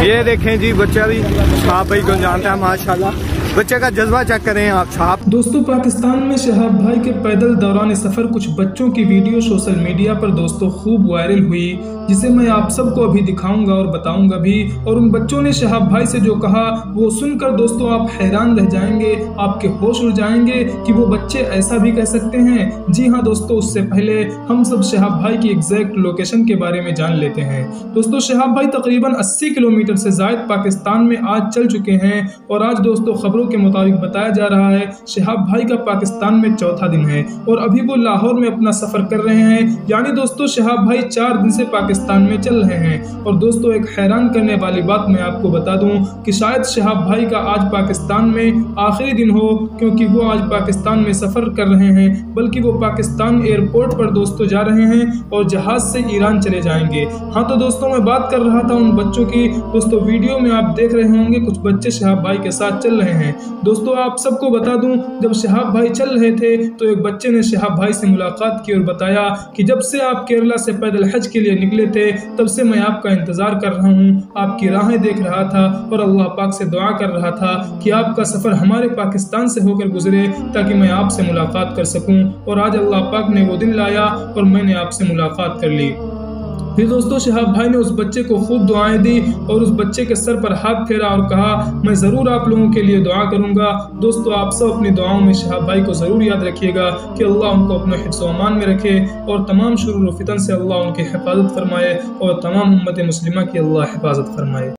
ये देखें जी बच्चा भी छाप भाई को जानता है माशाल्लाह। बच्चे का जज्बा चेक करें आप छाप। दोस्तों, पाकिस्तान में शहाब भाई के पैदल दौरान सफ़र कुछ बच्चों की वीडियो सोशल मीडिया पर दोस्तों खूब वायरल हुई। जिसे मैं आप सबको अभी दिखाऊँगा और बताऊँगा भी। और उन बच्चों ने शहाब भाई से जो कहा, वो सुनकर दोस्तों आप हैरान रह जाएँगे, आपके होश उड़ जाएँगे कि वो बच्चे ऐसा भी कह सकते हैं। जी हाँ दोस्तों, उससे पहले हम सब शहाब भाई की एग्जैक्ट लोकेशन के बारे में जान लेते हैं। दोस्तों, शहाब भाई तकरीबन 80 किलोमीटर से जायद पाकिस्तान में आज चल चुके हैं और आज दोस्तों खबरों के मुताबिक बताया जा रहा है, शहाब भाई का पाकिस्तान में चौथा दिन है। और अभी वो लाहौर में अपना सफ़र कर रहे हैं। यानी दोस्तों, शहाब भाई चार दिन से पाकिस्तान में चल रहे हैं। और दोस्तों, एक हैरान करने वाली बात मैं आपको बता दूँ कि शायद शहाब भाई का आज पाकिस्तान में आखिरी दिन हो, क्योंकि वो आज पाकिस्तान में सफ़र कर रहे हैं, बल्कि वो पाकिस्तान एयरपोर्ट पर दोस्तों जा रहे हैं और जहाज़ से ईरान चले जाएँगे। हाँ तो दोस्तों, मैं बात कर रहा था उन बच्चों की। दोस्तों, वीडियो में आप देख रहे होंगे, कुछ बच्चे शहाब भाई के साथ चल रहे हैं। दोस्तों, आप सबको बता दूँ, जब शहाब भाई चल रहे थे तो एक बच्चे ने शहाब भाई से मुलाकात की और बताया कि जब से आप केरला से पैदल हज के लिए निकले थे तब से मैं आपका इंतज़ार कर रहा हूँ। आपकी राहें देख रहा था और अल्लाह पाक से दुआ कर रहा था कि आपका सफ़र हमारे पाकिस्तान से होकर गुजरे, ताकि मैं आपसे मुलाकात कर सकूँ। और आज अल्लाह पाक ने वो दिन लाया और मैंने आपसे मुलाकात कर ली। फिर दोस्तों, शहाब भाई ने उस बच्चे को खूब दुआएँ दी और उस बच्चे के सर पर हाथ फेरा और कहा, मैं ज़रूर आप लोगों के लिए दुआ करूँगा। दोस्तों, आप सब अपनी दुआओं में शहाब भाई को ज़रूर याद रखिएगा कि अल्लाह उनको अपने हिफ्स अमान में रखे और तमाम शुरू फितन से अल्लाह उनकी हिफाजत फरमाए और तमाम उम्मत मुस्लिमा की अल्लाह हिफाजत फरमाए।